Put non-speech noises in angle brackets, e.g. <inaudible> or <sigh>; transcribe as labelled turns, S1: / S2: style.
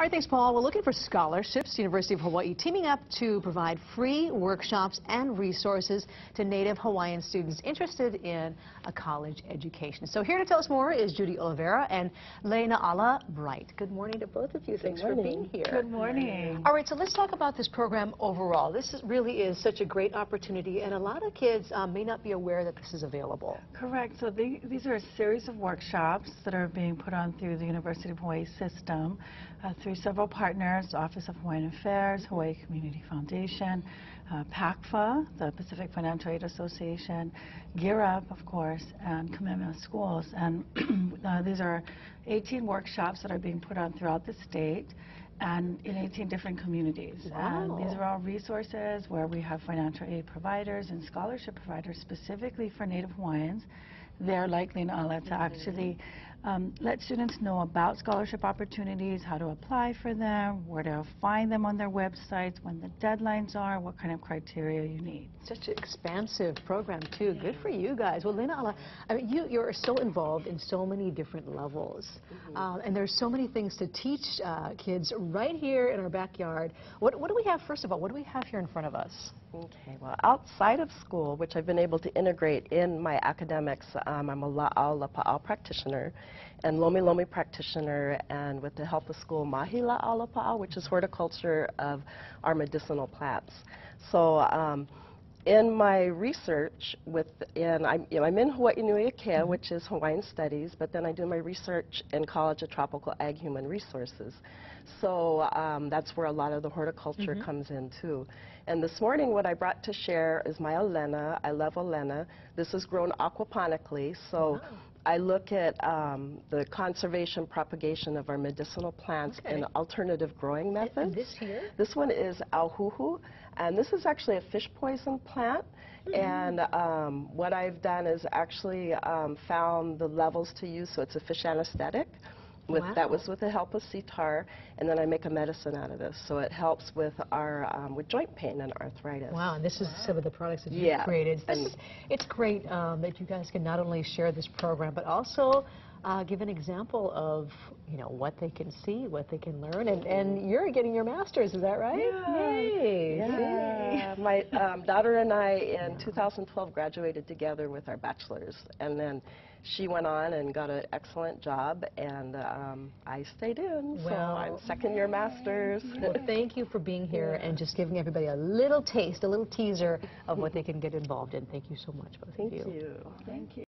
S1: All right, thanks, Paul. We're looking for scholarships. University of Hawaii teaming up to provide free workshops and resources to Native Hawaiian students interested in a college education. So here to tell us more is Judy Oliveira and Leina'ala Bright. Good morning to both of you. Thanks for being here.
S2: Good morning.
S1: All right, so let's talk about this program overall. This is, really is such a great opportunity, and a lot of kids um, may not be aware that this is available.
S2: Correct. So the, these are a series of workshops that are being put on through the University of Hawaii system uh, through several partners, Office of Hawaiian Affairs, Hawaii Community Foundation, uh, PACFA, the Pacific Financial Aid Association, Gear Up, of course, and Kamehameha Schools. And <clears throat> uh, these are 18 workshops that are being put on throughout the state and in 18 different communities.
S1: Wow.
S2: And these are all resources where we have financial aid providers and scholarship providers specifically for Native Hawaiians. They're likely in Ala to actually um, let students know about scholarship opportunities, how to apply for them, where to find them on their websites, when the deadlines are, what kind of criteria you need.
S1: Such an expansive program, too. Good for you guys. Well, Leina'ala, I mean, you, you're so involved in so many different levels. Mm -hmm. um, and there's so many things to teach uh, kids right here in our backyard. What, what do we have, first of all, what do we have here in front of us?
S3: Okay, well, outside of school, which I've been able to integrate in my academics, um, I'm a La'au Lapa'au practitioner and Lomi Lomi practitioner, and with the help of school, Mahi La'au Lapa'au, which is horticulture of our medicinal plants. So um, in my research with, and I'm, you know, I'm in Hawaiinuiakea, which is Hawaiian studies, but then I do my research in College of Tropical Ag Human Resources. So um, that's where a lot of the horticulture mm -hmm. comes in too. And this morning what I brought to share is my Olena. I love Olena. This is grown aquaponically, so wow. I look at um, the conservation propagation of our medicinal plants okay. and alternative growing methods.
S1: And this here?
S3: This one is auhuhu, and this is actually a fish poison plant. Mm -hmm. And um, what I've done is actually um, found the levels to use, so it's a fish anesthetic. With, wow. That was with the help of CTAHR, and then I make a medicine out of this. So it helps with our um, with joint pain and arthritis.
S1: Wow, and this is wow. some of the products that you've yeah. created. Is, it's great um, that you guys can not only share this program, but also uh, give an example of you know what they can see, what they can learn, and, and you're getting your master's, is that right?
S3: Yeah.
S1: Yay.
S3: Yeah. My um, daughter and I in 2012 graduated together with our bachelor's, and then she went on and got an excellent job, and um, I stayed in. Well, so I'm second year master's.
S1: Well, thank you for being here yeah. and just giving everybody a little taste, a little teaser of what they can get involved in. Thank you so much, both
S3: thank
S1: of you.
S3: you. Thank you.